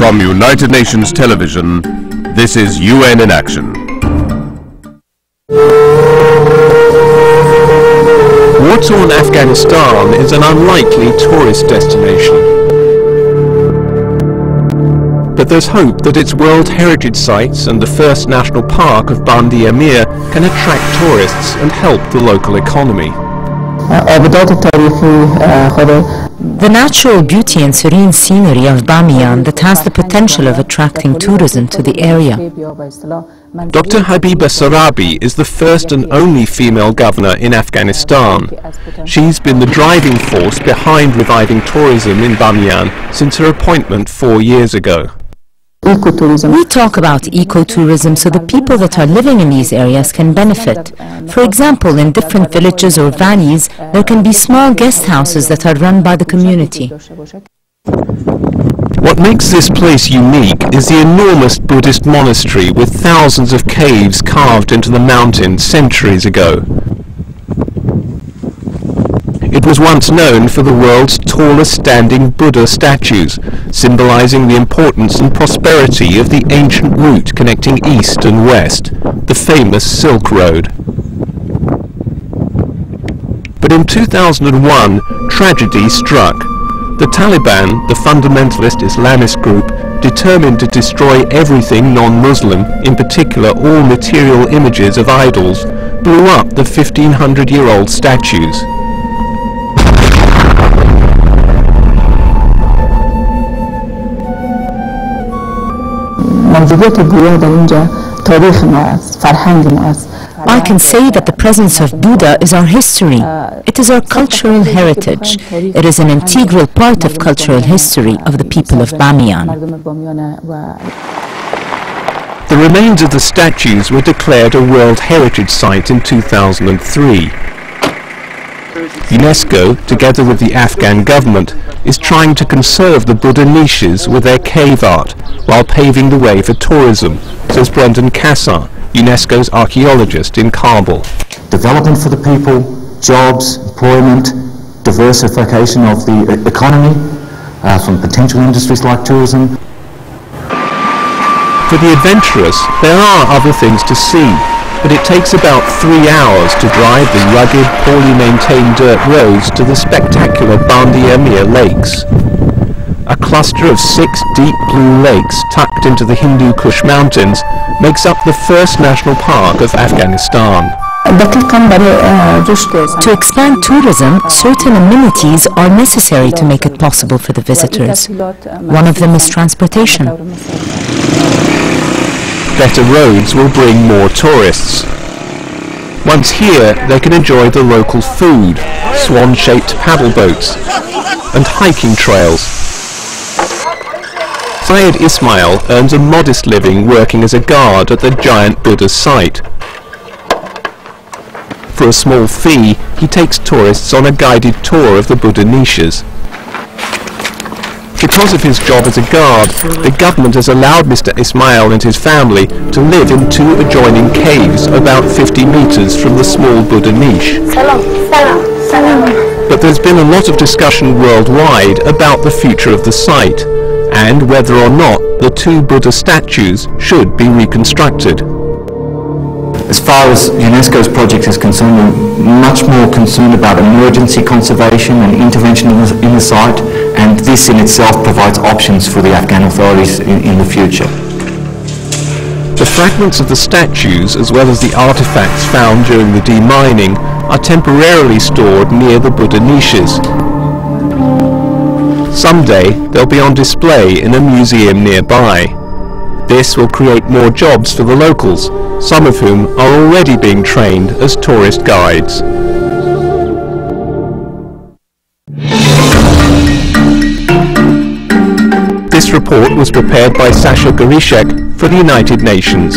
From United Nations Television, this is UN in Action. War-torn Afghanistan is an unlikely tourist destination. But there's hope that its World Heritage Sites and the first national park of Bandi Amir can attract tourists and help the local economy. The natural beauty and serene scenery of Bamiyan that has the potential of attracting tourism to the area. Dr. Habiba Sarabi is the first and only female governor in Afghanistan. She's been the driving force behind reviving tourism in Bamiyan since her appointment four years ago. We talk about ecotourism so the people that are living in these areas can benefit. For example, in different villages or valleys, there can be small guest houses that are run by the community. What makes this place unique is the enormous Buddhist monastery with thousands of caves carved into the mountain centuries ago. It was once known for the world's tallest standing Buddha statues, symbolizing the importance and prosperity of the ancient route connecting east and west, the famous Silk Road. But in 2001, tragedy struck. The Taliban, the fundamentalist Islamist group, determined to destroy everything non-Muslim, in particular all material images of idols, blew up the 1500-year-old statues. I can say that the presence of Buddha is our history. It is our cultural heritage. It is an integral part of cultural history of the people of Bamiyan. The remains of the statues were declared a World Heritage Site in 2003. UNESCO, together with the Afghan government, is trying to conserve the Buddha niches with their cave art while paving the way for tourism, says Brendan Cassar, UNESCO's archaeologist in Kabul. Development for the people, jobs, employment, diversification of the economy uh, from potential industries like tourism. For the adventurous, there are other things to see, but it takes about three hours to drive the rugged, poorly maintained dirt roads to the spectacular Bandi Amir lakes. A cluster of six deep blue lakes tucked into the Hindu Kush mountains makes up the first national park of Afghanistan. To expand tourism, certain amenities are necessary to make it possible for the visitors. One of them is transportation. Better roads will bring more tourists. Once here, they can enjoy the local food, swan-shaped paddle boats, and hiking trails. Syed Ismail earns a modest living working as a guard at the giant Buddha site. For a small fee, he takes tourists on a guided tour of the Buddha niches. Because of his job as a guard, the government has allowed Mr. Ismail and his family to live in two adjoining caves about 50 meters from the small Buddha niche. But there's been a lot of discussion worldwide about the future of the site and whether or not the two Buddha statues should be reconstructed. As far as UNESCO's project is concerned, we're much more concerned about emergency conservation and intervention in the, in the site, and this in itself provides options for the Afghan authorities in, in the future. The fragments of the statues, as well as the artifacts found during the demining, are temporarily stored near the Buddha niches. Someday, they'll be on display in a museum nearby. This will create more jobs for the locals, some of whom are already being trained as tourist guides. This report was prepared by Sasha Gorishek for the United Nations.